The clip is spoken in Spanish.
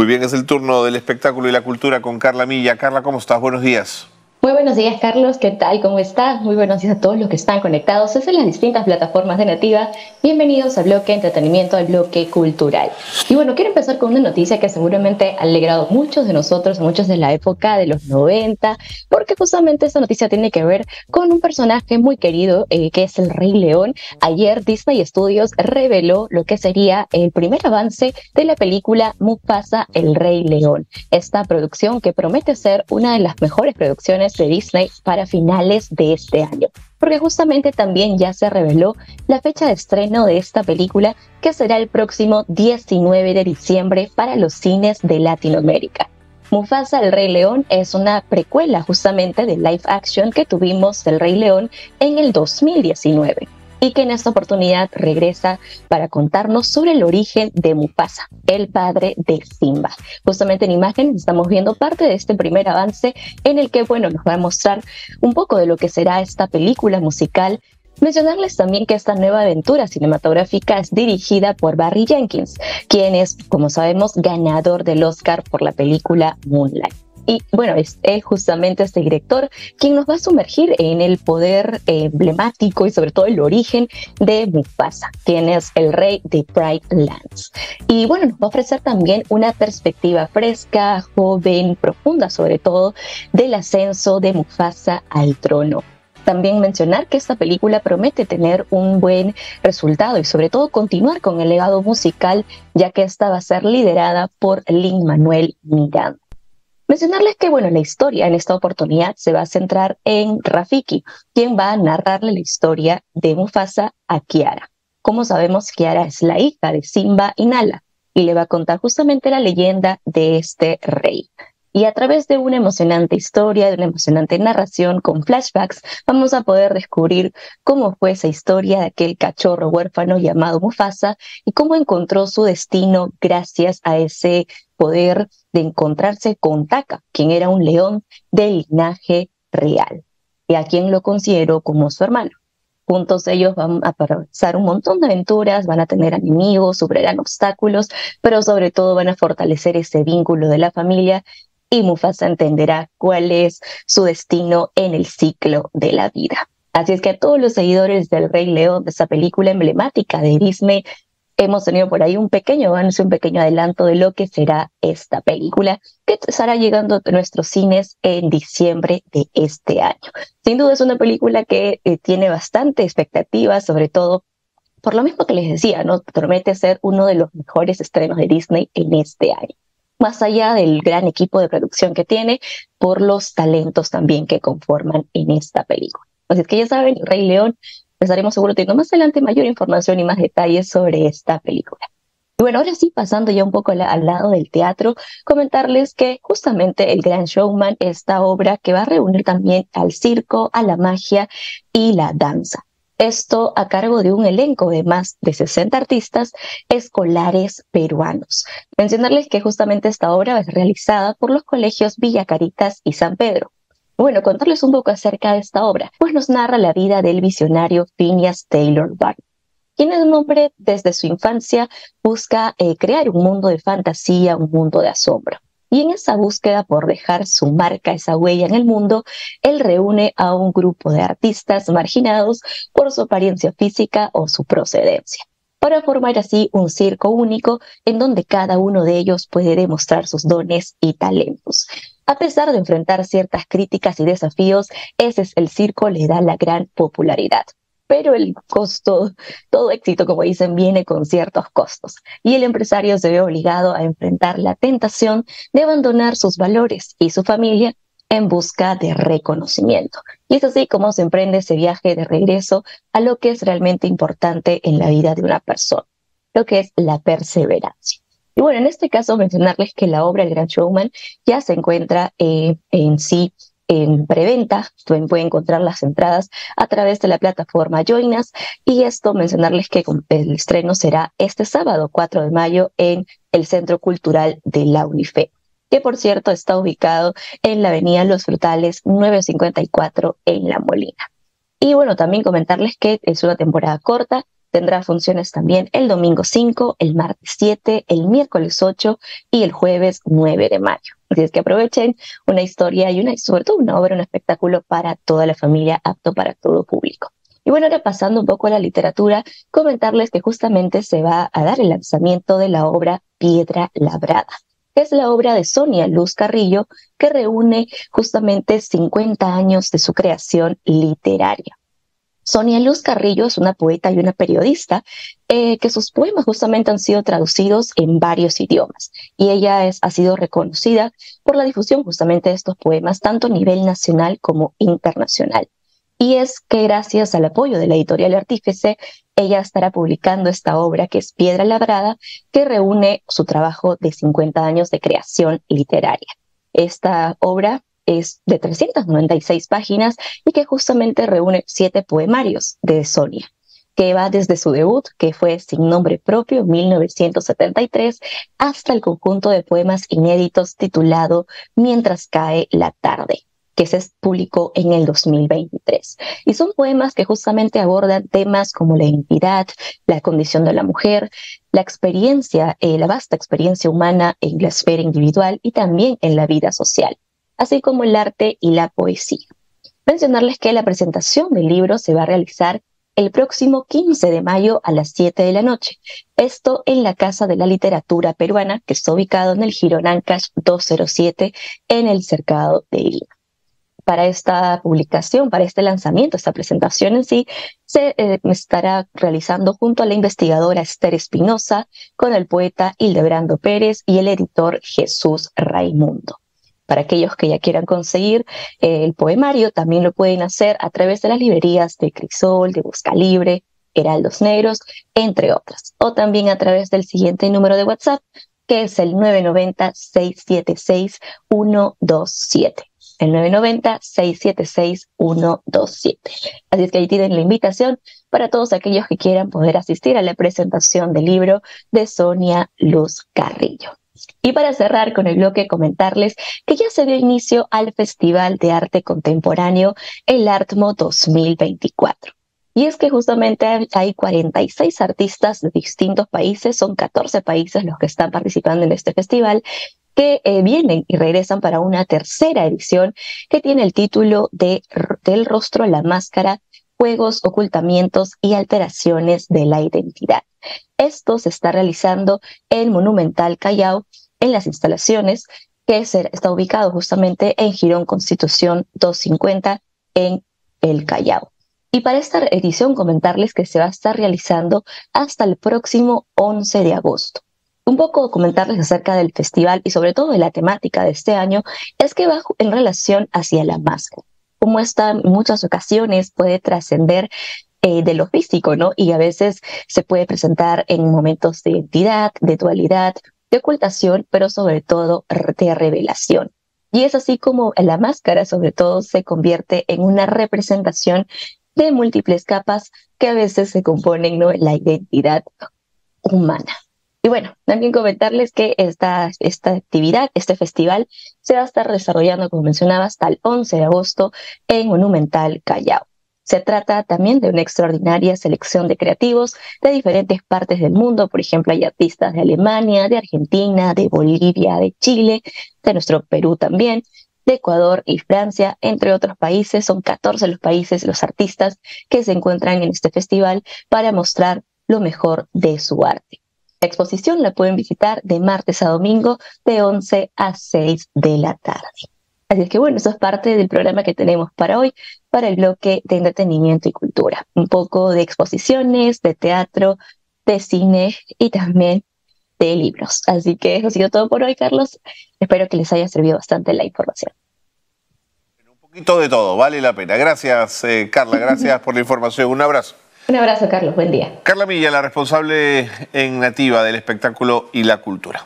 Muy bien, es el turno del espectáculo y la cultura con Carla Milla. Carla, ¿cómo estás? Buenos días. Muy buenos días, Carlos. ¿Qué tal? ¿Cómo estás? Muy buenos días a todos los que están conectados desde las distintas plataformas de Nativa. Bienvenidos al bloque entretenimiento, al bloque cultural. Y bueno, quiero empezar con una noticia que seguramente ha alegrado a muchos de nosotros, a muchos de la época de los 90, porque justamente esta noticia tiene que ver con un personaje muy querido, eh, que es el Rey León. Ayer Disney Studios reveló lo que sería el primer avance de la película Mufasa, el Rey León. Esta producción que promete ser una de las mejores producciones de Disney para finales de este año. Porque justamente también ya se reveló la fecha de estreno de esta película, que será el próximo 19 de diciembre para los cines de Latinoamérica. Mufasa el Rey León es una precuela justamente de live action que tuvimos del Rey León en el 2019 y que en esta oportunidad regresa para contarnos sobre el origen de Mufasa, el padre de Simba. Justamente en imágenes estamos viendo parte de este primer avance en el que, bueno, nos va a mostrar un poco de lo que será esta película musical Mencionarles también que esta nueva aventura cinematográfica es dirigida por Barry Jenkins, quien es, como sabemos, ganador del Oscar por la película Moonlight. Y bueno, es, justamente este director quien nos va a sumergir en el poder emblemático y sobre todo el origen de Mufasa, quien es el rey de Pride Lands. Y bueno, nos va a ofrecer también una perspectiva fresca, joven, profunda sobre todo, del ascenso de Mufasa al trono también mencionar que esta película promete tener un buen resultado y sobre todo continuar con el legado musical, ya que esta va a ser liderada por Lin Manuel Miranda. Mencionarles que, bueno, la historia en esta oportunidad se va a centrar en Rafiki, quien va a narrarle la historia de Mufasa a Kiara. Como sabemos, Kiara es la hija de Simba y Nala y le va a contar justamente la leyenda de este rey. Y a través de una emocionante historia, de una emocionante narración con flashbacks, vamos a poder descubrir cómo fue esa historia de aquel cachorro huérfano llamado Mufasa y cómo encontró su destino gracias a ese poder de encontrarse con Taka, quien era un león del linaje real, y a quien lo consideró como su hermano. Juntos ellos van a pasar un montón de aventuras, van a tener enemigos, superarán obstáculos, pero sobre todo van a fortalecer ese vínculo de la familia y Mufasa entenderá cuál es su destino en el ciclo de la vida. Así es que a todos los seguidores del Rey León, de esa película emblemática de Disney, hemos tenido por ahí un pequeño avance, un pequeño adelanto de lo que será esta película que estará llegando a nuestros cines en diciembre de este año. Sin duda es una película que eh, tiene bastante expectativa, sobre todo por lo mismo que les decía, ¿no? Promete ser uno de los mejores estrenos de Disney en este año. Más allá del gran equipo de producción que tiene, por los talentos también que conforman en esta película. Así es que ya saben, Rey León estaremos seguro teniendo más adelante mayor información y más detalles sobre esta película. Y bueno, ahora sí, pasando ya un poco al lado del teatro, comentarles que justamente El Gran Showman, esta obra que va a reunir también al circo, a la magia y la danza. Esto a cargo de un elenco de más de 60 artistas escolares peruanos. Mencionarles que justamente esta obra es realizada por los colegios Villa Caritas y San Pedro. Bueno, contarles un poco acerca de esta obra, pues nos narra la vida del visionario Phineas Taylor Barnum quien es un hombre desde su infancia busca eh, crear un mundo de fantasía, un mundo de asombro. Y en esa búsqueda por dejar su marca, esa huella en el mundo, él reúne a un grupo de artistas marginados por su apariencia física o su procedencia, para formar así un circo único en donde cada uno de ellos puede demostrar sus dones y talentos. A pesar de enfrentar ciertas críticas y desafíos, ese es el circo le da la gran popularidad. Pero el costo, todo éxito, como dicen, viene con ciertos costos. Y el empresario se ve obligado a enfrentar la tentación de abandonar sus valores y su familia en busca de reconocimiento. Y es así como se emprende ese viaje de regreso a lo que es realmente importante en la vida de una persona, lo que es la perseverancia. Y bueno, en este caso mencionarles que la obra El Gran Showman ya se encuentra eh, en sí en preventa, pueden encontrar las entradas a través de la plataforma Joinas y esto mencionarles que el estreno será este sábado 4 de mayo en el Centro Cultural de la UNIFE, que por cierto está ubicado en la avenida Los Frutales 954 en La Molina. Y bueno, también comentarles que es una temporada corta, Tendrá funciones también el domingo 5, el martes 7, el miércoles 8 y el jueves 9 de mayo. Así es que aprovechen una historia y una, sobre todo una obra, un espectáculo para toda la familia, apto para todo público. Y bueno, ahora pasando un poco a la literatura, comentarles que justamente se va a dar el lanzamiento de la obra Piedra Labrada es la obra de Sonia Luz Carrillo, que reúne justamente 50 años de su creación literaria. Sonia Luz Carrillo es una poeta y una periodista eh, que sus poemas justamente han sido traducidos en varios idiomas y ella es, ha sido reconocida por la difusión justamente de estos poemas tanto a nivel nacional como internacional. Y es que gracias al apoyo de la editorial Artífice, ella estará publicando esta obra que es Piedra Labrada, que reúne su trabajo de 50 años de creación literaria. Esta obra es de 396 páginas y que justamente reúne siete poemarios de Sonia, que va desde su debut, que fue sin nombre propio, 1973, hasta el conjunto de poemas inéditos titulado Mientras cae la tarde que se publicó en el 2023. Y son poemas que justamente abordan temas como la identidad, la condición de la mujer, la experiencia, eh, la vasta experiencia humana en la esfera individual y también en la vida social así como el arte y la poesía. Mencionarles que la presentación del libro se va a realizar el próximo 15 de mayo a las 7 de la noche. Esto en la Casa de la Literatura Peruana, que está ubicado en el Girón Ancash 207 en el Cercado de Lima. Para esta publicación, para este lanzamiento, esta presentación en sí, se eh, estará realizando junto a la investigadora Esther Espinosa, con el poeta Hildebrando Pérez y el editor Jesús Raimundo. Para aquellos que ya quieran conseguir eh, el poemario, también lo pueden hacer a través de las librerías de Crisol, de Busca Libre, Heraldos Negros, entre otras. O también a través del siguiente número de WhatsApp, que es el 990-676-127. El 990-676-127. Así es que ahí tienen la invitación para todos aquellos que quieran poder asistir a la presentación del libro de Sonia Luz Carrillo. Y para cerrar con el bloque, comentarles que ya se dio inicio al Festival de Arte Contemporáneo, el Artmo 2024. Y es que justamente hay 46 artistas de distintos países, son 14 países los que están participando en este festival, que eh, vienen y regresan para una tercera edición que tiene el título de Del rostro la máscara, juegos, ocultamientos y alteraciones de la identidad. Esto se está realizando en Monumental Callao, en las instalaciones que está ubicado justamente en Girón Constitución 250 en el Callao. Y para esta edición comentarles que se va a estar realizando hasta el próximo 11 de agosto. Un poco comentarles acerca del festival y sobre todo de la temática de este año es que va en relación hacia la máscara. Como esta en muchas ocasiones puede trascender eh, de lo físico, ¿no? Y a veces se puede presentar en momentos de identidad, de dualidad, de ocultación, pero sobre todo de revelación. Y es así como la máscara sobre todo se convierte en una representación de múltiples capas que a veces se componen ¿no? la identidad humana. Y bueno, también comentarles que esta, esta actividad, este festival, se va a estar desarrollando, como mencionaba, hasta el 11 de agosto en Monumental Callao. Se trata también de una extraordinaria selección de creativos de diferentes partes del mundo. Por ejemplo, hay artistas de Alemania, de Argentina, de Bolivia, de Chile, de nuestro Perú también, de Ecuador y Francia, entre otros países. Son 14 los países, los artistas que se encuentran en este festival para mostrar lo mejor de su arte. La exposición la pueden visitar de martes a domingo de 11 a 6 de la tarde. Así es que bueno, eso es parte del programa que tenemos para hoy, para el bloque de entretenimiento y cultura. Un poco de exposiciones, de teatro, de cine y también de libros. Así que eso ha sido todo por hoy, Carlos. Espero que les haya servido bastante la información. Un poquito de todo, vale la pena. Gracias, eh, Carla, gracias por la información. Un abrazo. Un abrazo, Carlos. Buen día. Carla Milla, la responsable en Nativa del espectáculo y la cultura.